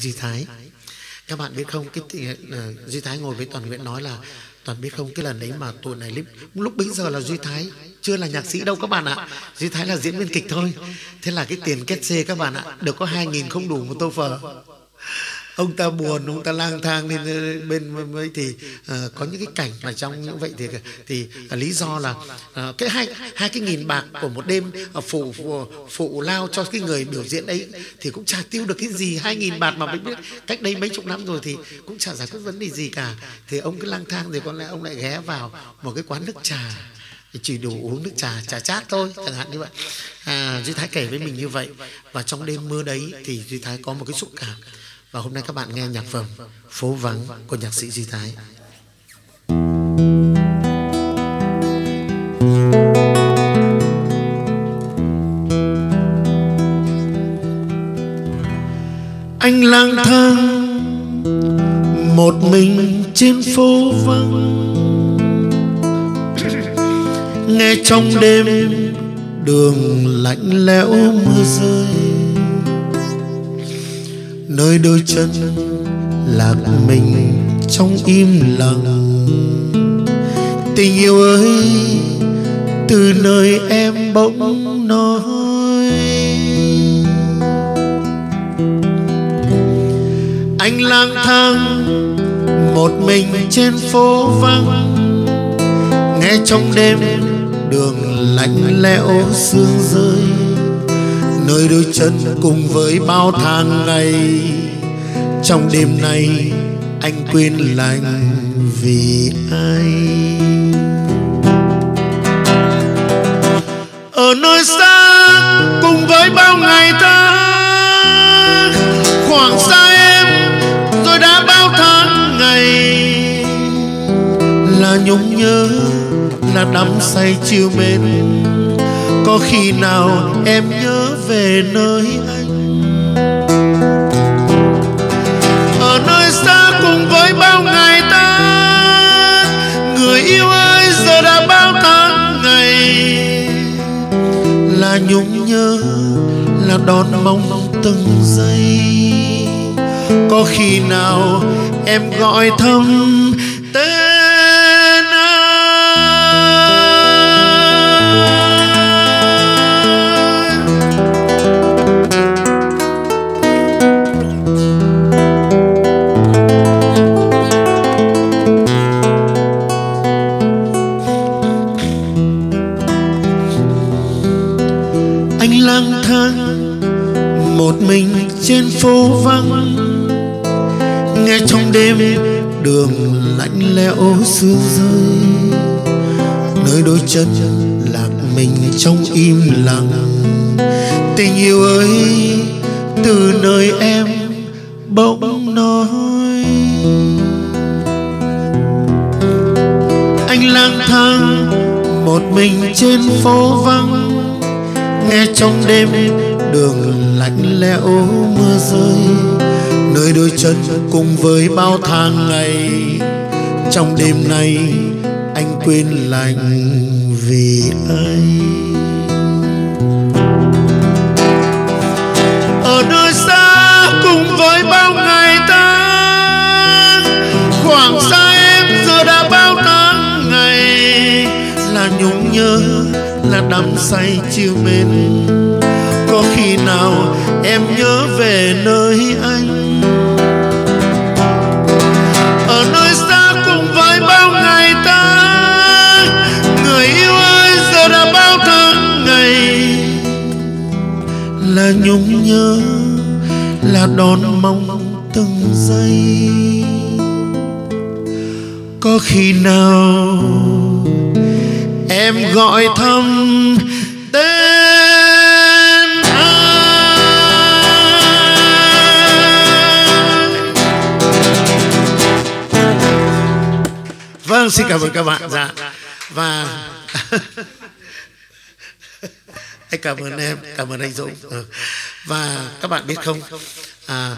Duy Thái. Các bạn biết không cái uh, ờ, Duy Thái ngồi với Toàn Nguyễn nói là Toàn biết không cái lần đấy mà tụi này lúc, lúc bấy giờ là Duy Thái chưa là nhạc sĩ đâu các bạn ạ. Duy Thái là diễn viên kịch thôi. Thế là cái tiền kết xê các bạn ạ được có hai nghìn không đủ một tô phở ông ta buồn ông ta lang thang lên bên ấy thì uh, có những cái cảnh mà trong như vậy thì thì uh, lý do là uh, cái hai hai cái nghìn bạc của một đêm uh, phụ, phụ phụ lao cho cái người biểu diễn ấy thì cũng chả tiêu được cái gì. Hai nghìn bạc mà mình biết cách đây mấy chục năm rồi thì cũng chả giải quyết vấn đề gì cả. Thì ông cứ lang thang thì có lẽ ông lại ghé vào một cái quán nước trà chỉ đủ uống nước trà trà chát thôi chẳng hạn như vậy. À, duy thái kể với mình như vậy. Và trong đêm mưa đấy thì duy thái có một cái xúc cảm và hôm nay các bạn nghe nhạc phẩm Phố vắng của nhạc sĩ Duy Thái. Anh lang thang một mình trên phố vắng nghe trong đêm đường lạnh lẽo mưa rơi nơi đôi chân lạc mình trong im lặng. Tình yêu ơi từ nơi em bỗng nói, anh lang thang một mình trên phố vắng, nghe trong đêm đường lạnh lẽo sương rơi nơi đôi chân cùng với bao tháng ngày. Trong đêm nay, anh quên lành vì ai? Ở nơi xa cùng với bao ngày tháng khoảng xa em rồi đã bao tháng ngày. Là nhung nhớ là đắm say chiều mến có khi nào em nhớ về nơi anh? Ở nơi xa cùng với bao ngày ta, người yêu ơi, giờ đã bao tháng ngày. Là nhung nhớ, là đón mong từng giây. Có khi nào em gọi thăm trên phố vắng. Nghe trong đêm đường lạnh lẽo sương rơi. Nơi đôi chân lạc mình trong im lặng. Tình yêu ơi từ nơi em bỗng nói. Anh lang thang một mình trên phố vắng. Nghe trong đêm đường lạnh lẽo mưa rơi, nơi đôi chân cùng với bao tháng ngày. Trong đêm nay, anh quên lành vì ai ở nơi xa cùng với bao ngày ta khoảng xa em giờ đã bao tháng ngày. Là nhung nhớ, là đắm say chiều mến có khi nào em nhớ về nơi anh? Ở nơi xa cùng với bao ngày ta, người yêu ơi, giờ đã bao tháng ngày. Là nhung nhớ, là đón mong từng giây. Có khi nào em gọi thăm vâng xin cảm ơn các bạn dạ. Và anh cảm ơn em. cảm ơn anh dũng. Và các bạn biết không? à,